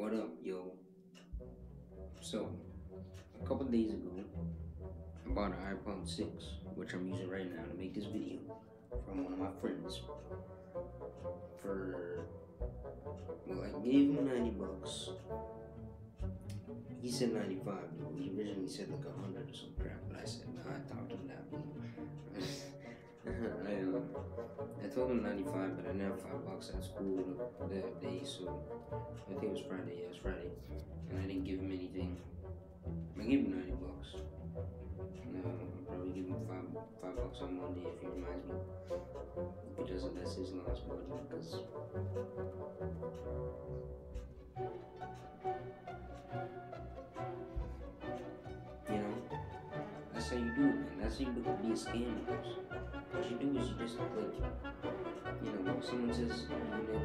What up, yo? So, a couple days ago, I bought an iPhone 6, which I'm using right now to make this video from one of my friends. For, well, I gave him 90 bucks. He said 95, though. He originally said like 100 or some crap, but I said, nah, I talked him that. I, um, I told him 95, but I didn't have 5 bucks at school that day, so I think it was Friday. Yeah, it was Friday. And I didn't give him anything. I gave him 90 bucks. No, I'll probably give him 5, five bucks on Monday if he reminds me. If he doesn't, that's his last buddy, because. That's how you do it, man. That's how you be a scam. What you do is you just like, you know, someone says, you know,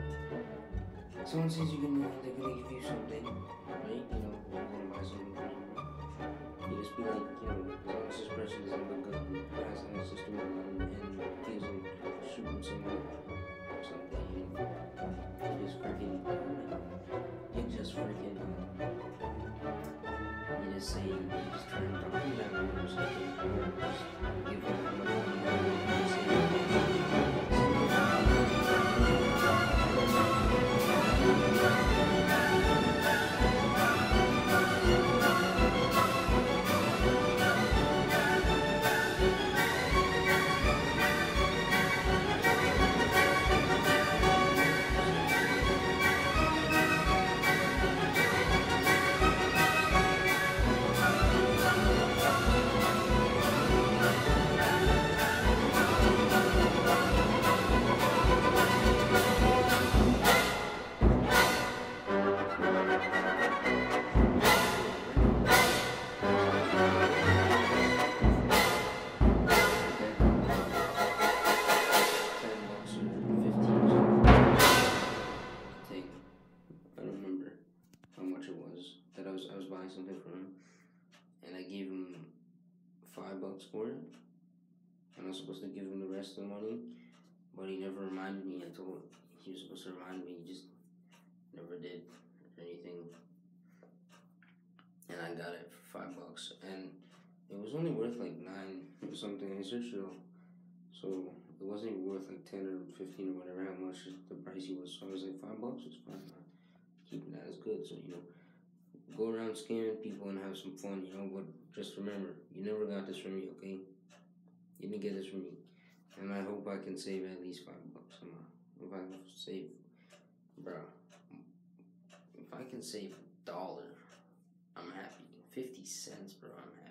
someone says you're gonna, they're gonna give you something, right? You know, you're gonna buy something you. Just be like, you know, as long as this person doesn't look good, has an sister and, and gives them shooting someone or something, you know, you just freaking, you just freaking, you just say, you just try and talk to five bucks for it, and I was supposed to give him the rest of the money, but he never reminded me. I told he was supposed to remind me, he just never did anything, and I got it for five bucks, and it was only worth like nine or something. I searched it all. So it wasn't even worth like ten or fifteen or whatever how much the price he was. So I was like five bucks is fine. Keeping that is good. So you know, go around scamming people and have some fun. You know, but just remember, you never got this from me. Okay, you didn't get this from me, and I hope I can save at least five bucks a month. If I can save, bro, if I can save a dollar, I'm happy. Fifty cents, bro, I'm happy.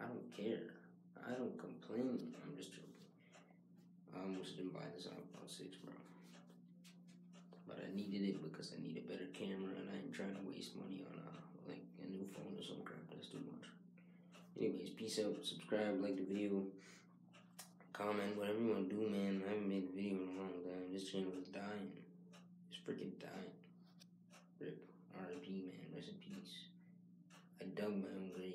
I don't care. I don't complain. I'm just joking. I almost didn't buy this iPhone 6, bro. But I needed it because I need a better camera and I ain't trying to waste money on a, like a new phone or some crap. That's too much. Anyways, peace out. Subscribe, like the video, comment, whatever you want to do, man. I haven't made a video in a long time. This channel is dying. It's freaking dying. Rip. R.I.P. man. Rest in peace. I dug my own grave.